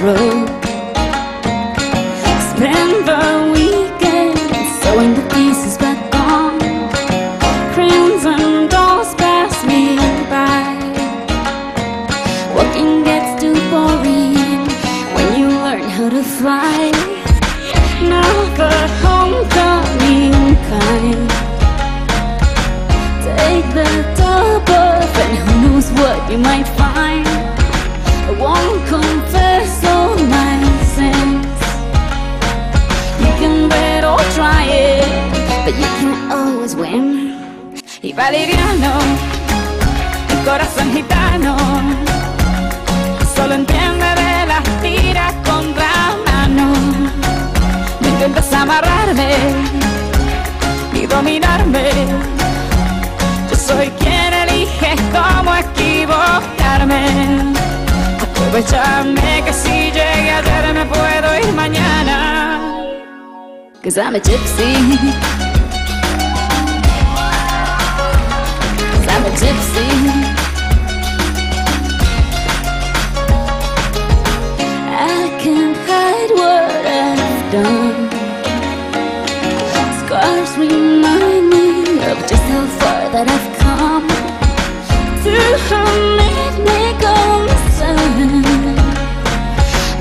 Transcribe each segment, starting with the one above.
Broke. Spend the weekend sewing the pieces back on. Crimson dolls pass me by. Walking gets too boring when you learn how to fly. Now the Y Valeriano, mi corazón gitano, solo entiende de las tiras contra mano. No intentas amarrarme y dominarme. Yo soy quien elige cómo equivocarme. Aprovechame que si llegué ayer me puedo ir mañana. Cause I'm gypsy. Gypsy. I can't hide what I've done. Scars remind me of just how far that I've come. Through how midnight goes sun.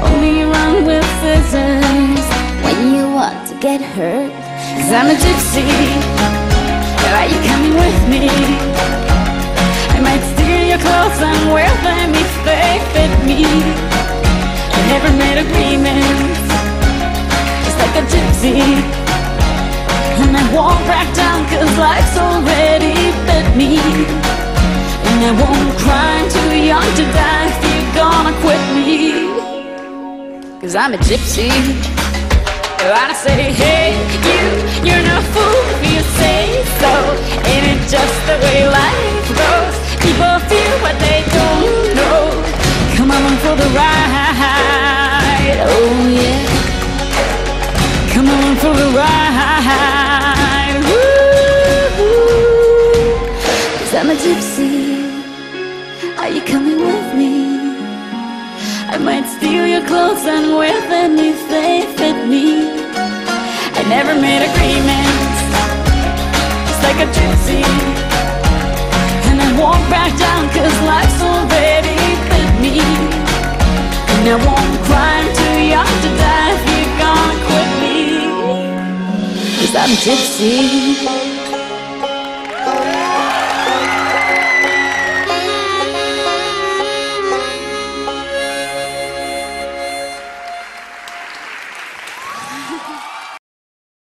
Only run with scissors when you want to get hurt. Cause I'm a gypsy. Are you coming with me? Your clothes and wear them if they fit me. I never made agreements, just like a gypsy. And I won't back down cause life's already bit me. And I won't cry, I'm too young to die if you're gonna quit me. Cause I'm a gypsy. And I say, hey, you, you're no fool if you say so. For the ride, oh yeah. Come on for the ride, woo. Cause I'm a gypsy. Are you coming with me? I might steal your clothes and wear them if they fit me. I never made agreements, just like a gypsy. And I won't back down cause life's me. And I won't cry, too young to die if you're gonna quit me. Cause I'm gypsy.